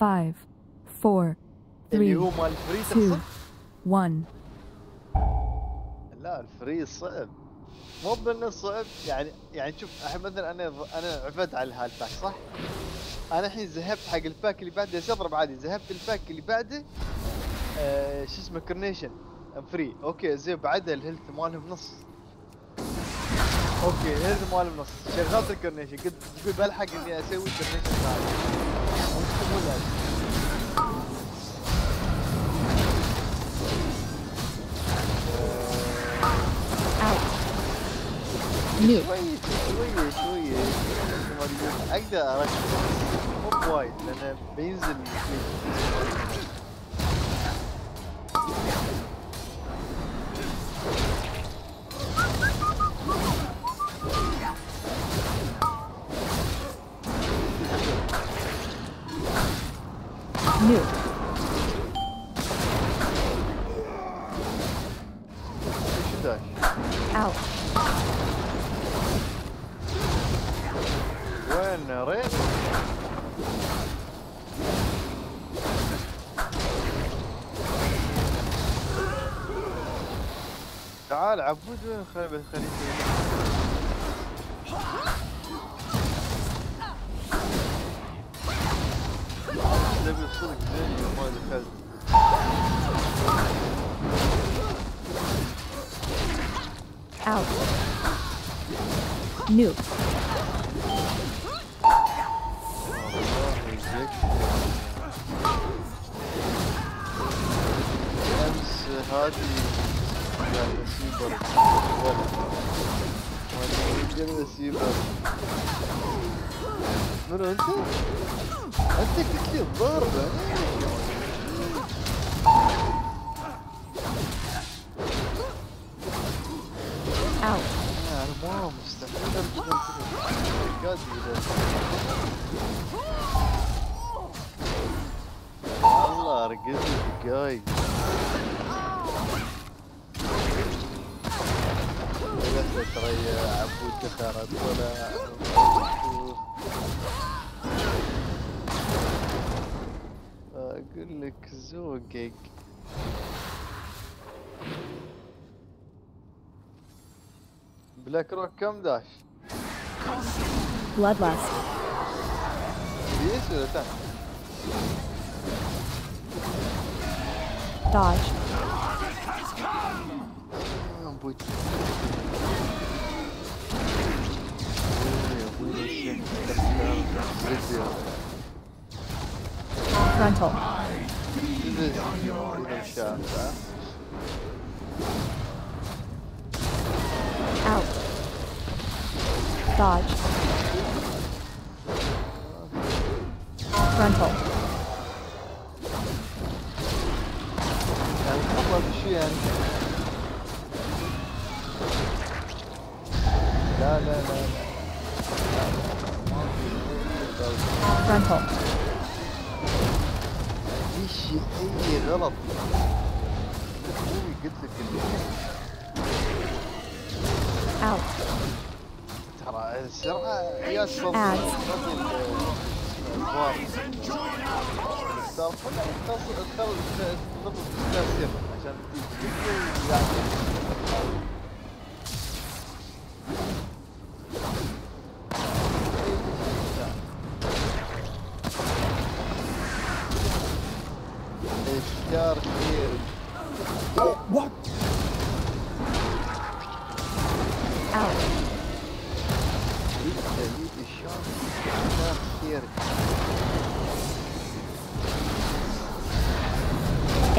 Five, four, اللي three, هو مال الفري two, تقصد؟ one. لا الفري صعب مو بأنه صعب يعني يعني شوف الحين مثلا أنا أنا عفت على هالباك صح؟ أنا الحين ذهبت حق الباك اللي بعده اضرب عادي ذهبت الباك اللي بعده آه شو اسمه كرنيشن فري أوكي زين بعدها الهيلث مالهم نص أوكي الهيلث مالهم نص شغلت الكرنيشن قلت تقول بلحق إني أسوي كرنيشن ثاني. New. شوي شوي شوي مثل ما تقول اقدر اركز مو بوايد لانه بينزل New. Out. تعال عبود وين خلي خليته ادري سيبر منو انت؟ انت قلت لي قاعد والله رقدت دقايق قلت ترى عبود كثرت ولا أقول لك زوقك. بلاك روك كم داش؟ Bloodlust. Dodge. Frontal. Out. Dodge. Frontal. يعني خطأ بشي يعني لا لا لا لا لا، ما في Frontal. في شيء اي غلط ابوي قلت لك اللي Out. ترى السرعه يا تصل Estağfurullah, estağfurullah, estağfurullah, estağfurullah, ders yapın. Sen Eşkar Oh, what? Out. Lütfen, lütfen, şans, şans, şans, şans,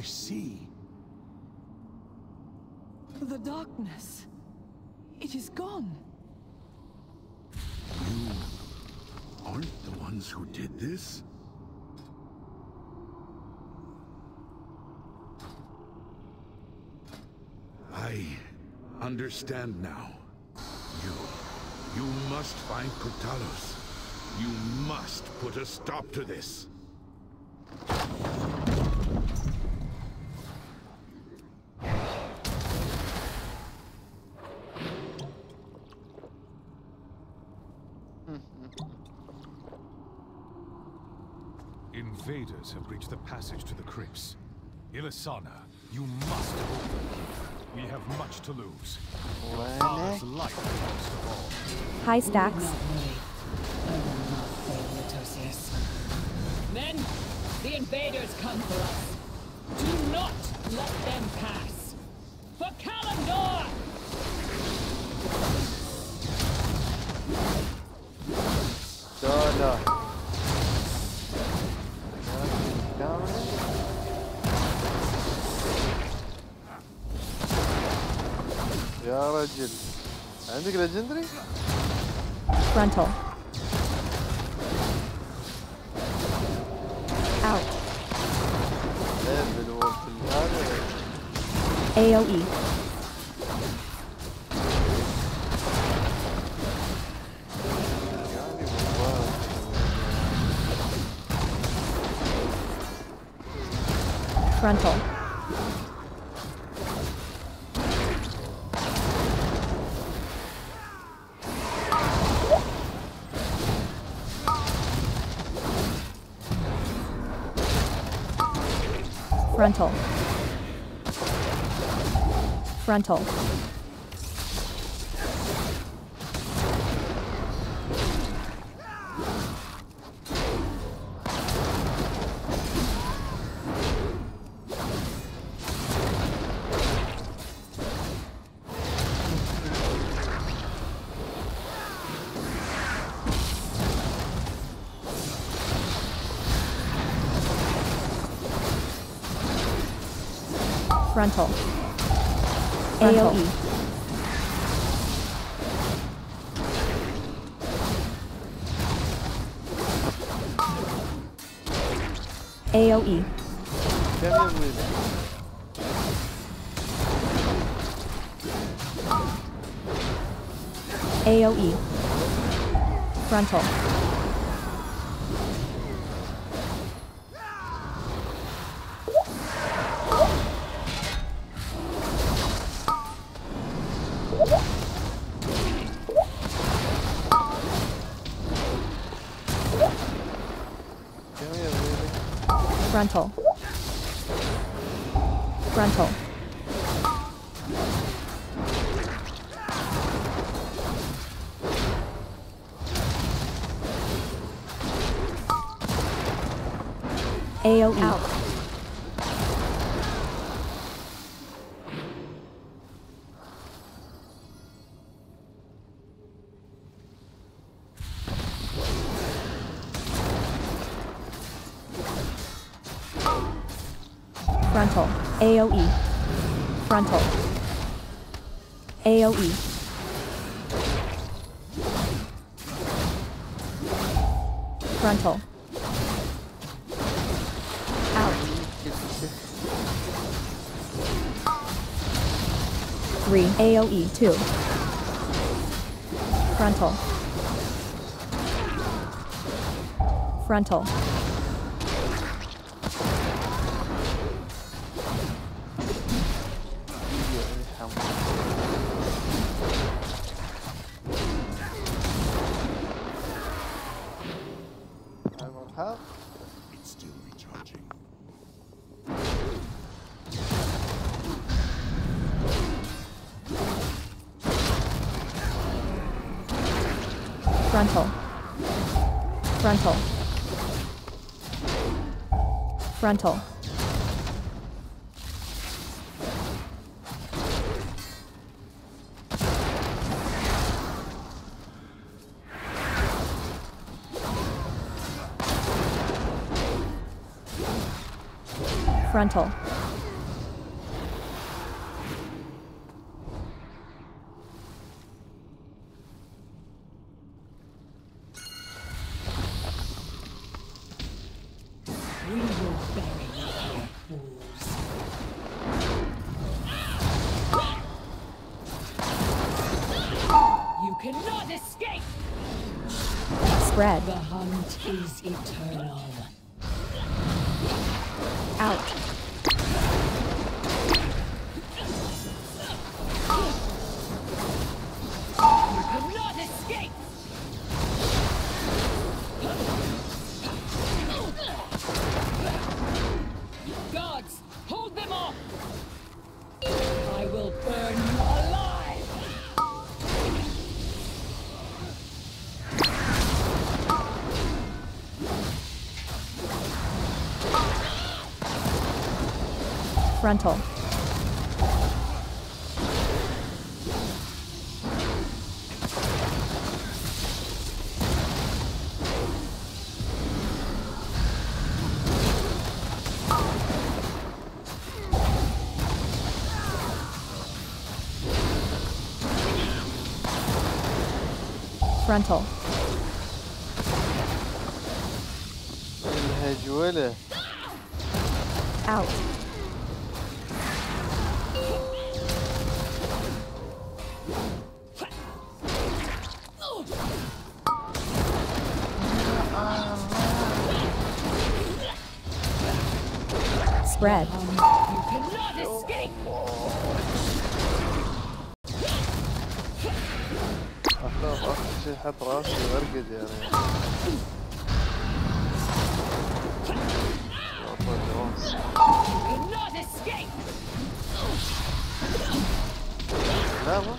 I see. The darkness. It is gone. You aren't the ones who did this? I understand now. You... you must find Kurtalos. You must put a stop to this. Invaders have breached the passage to the crypts. Ilysanna, you must open. We have much to lose. Father's life most of all. Hi, Stacks. Men, the invaders come for us. Do not let them pass. For Kalimdor! No, no. يا رجل عندك ليجندري؟ Frontal. Out. ايه بالوقت هذا AoE. يعني والله Frontal. Frontal. Frontal frontal. AOE. AOE. AOE. Frontal. Frontal. Frontal. AoE. Out. AoE. Frontal. AoE. Frontal. Out. Three. AoE. Two. Frontal. Frontal. Frontal. Frontal. frontal. frontal. Out. spread. شي حط راسي وارقد يا ريال لا ما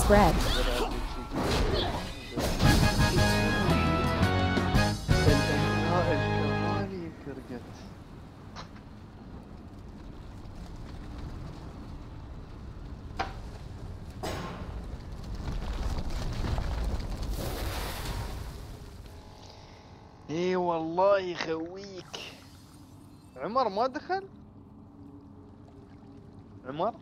Spread. إي والله يخويك عمر ما دخل؟ mémoire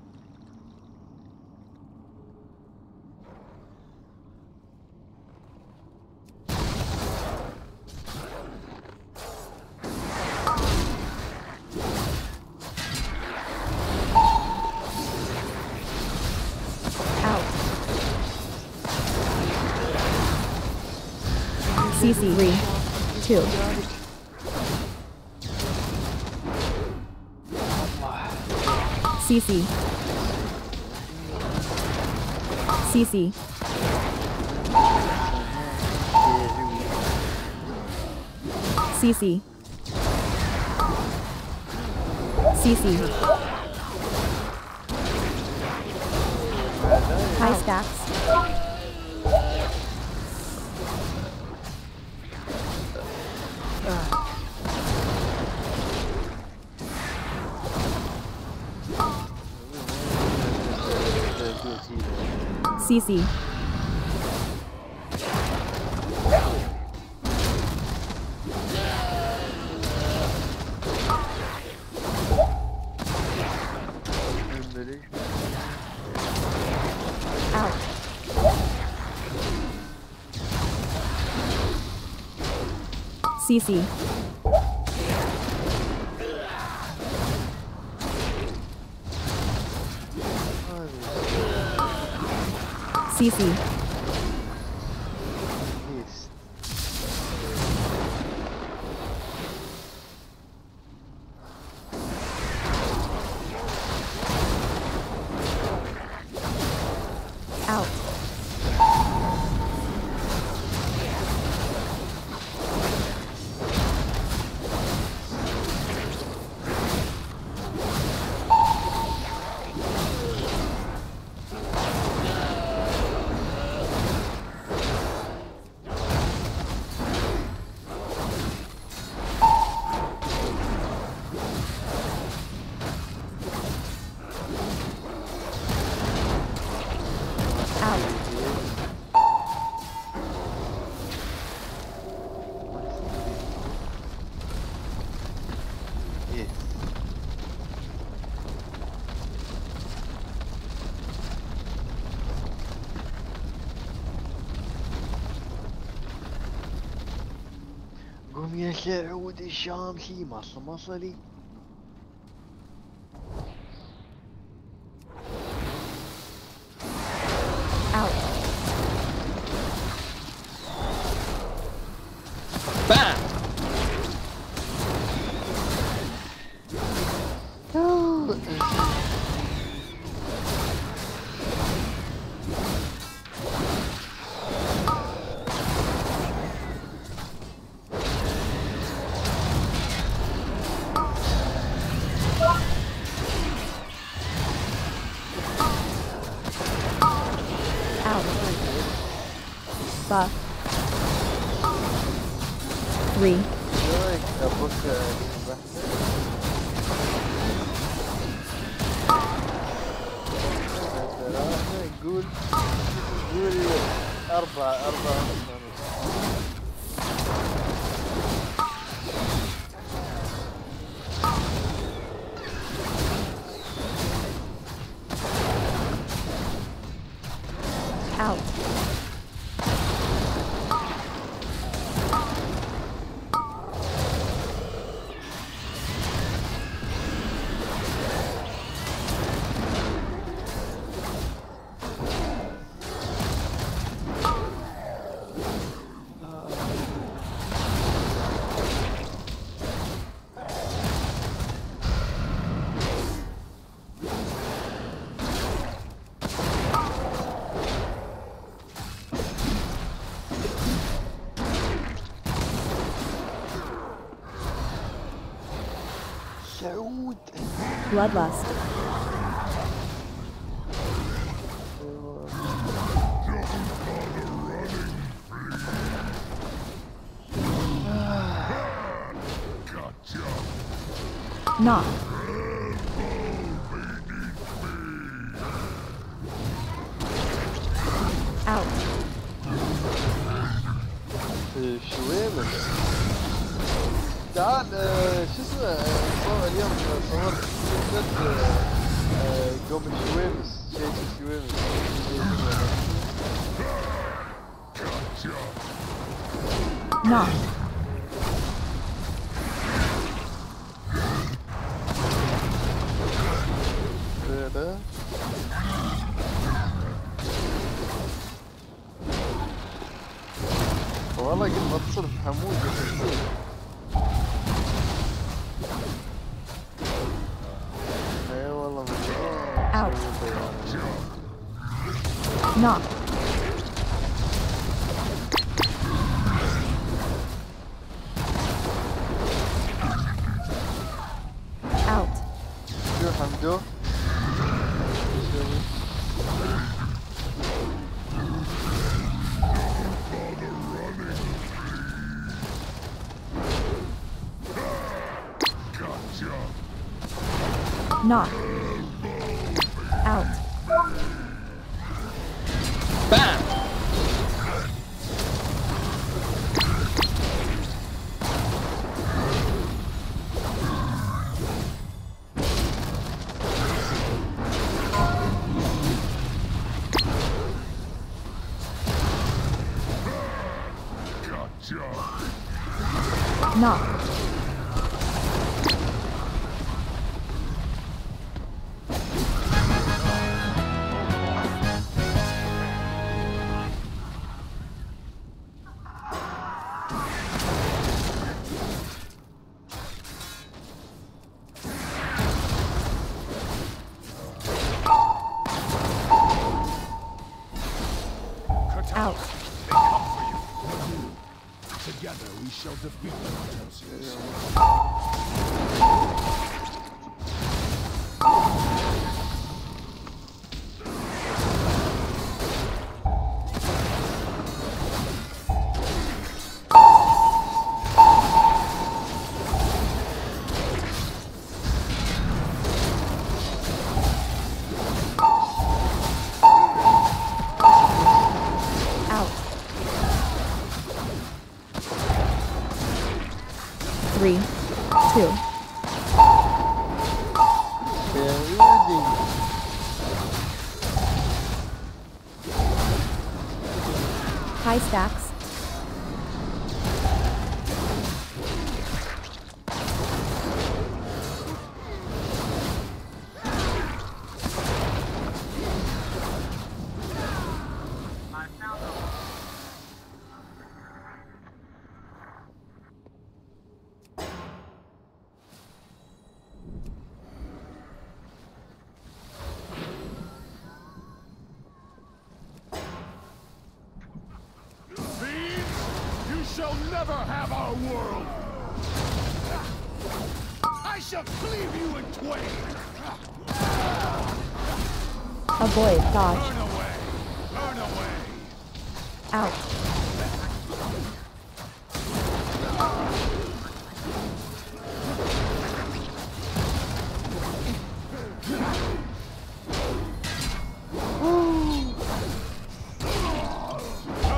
CC 3, 2. CC. CC. CC. CC. High uh, stacks. CC. CC. CC. يا سعود الشامسي مصل five. Three. أربعة أربعة Bloodlust. Knock. WQ'miz. Şey Q'miz. Nice. not. Out. Dur, Hamdo. Knock. Out. Together we shall defeat the hunters. High stacks. Dodge. Burn away! Burn away! Out.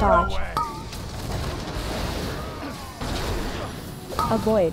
Dodge. Avoid.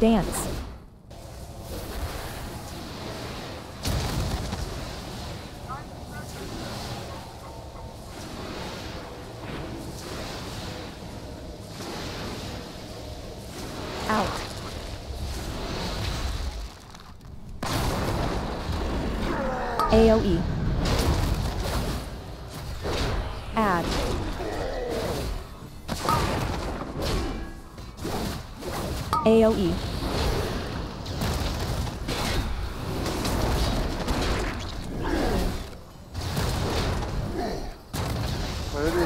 Dance.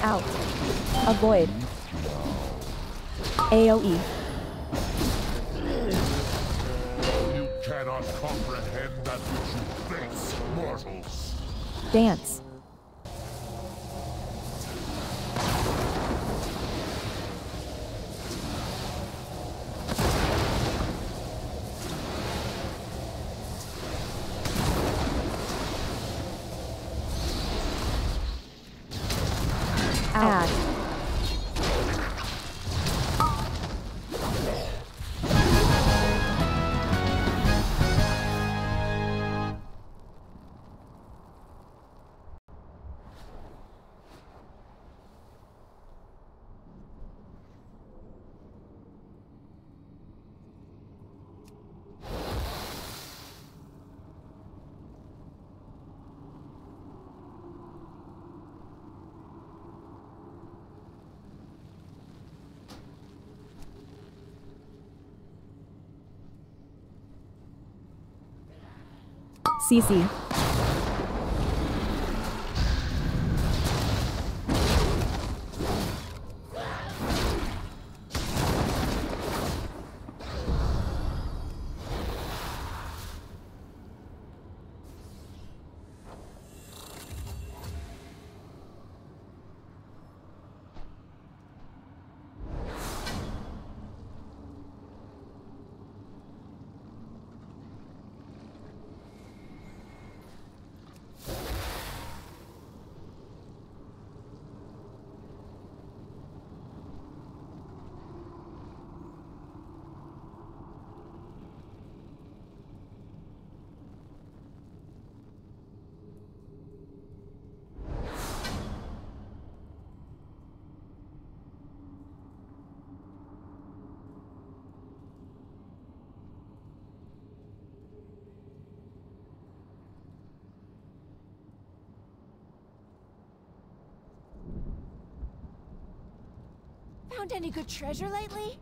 Out. Avoid. AoE. You cannot comprehend that which you face, mortals. Dance. 试试 Found any good treasure lately?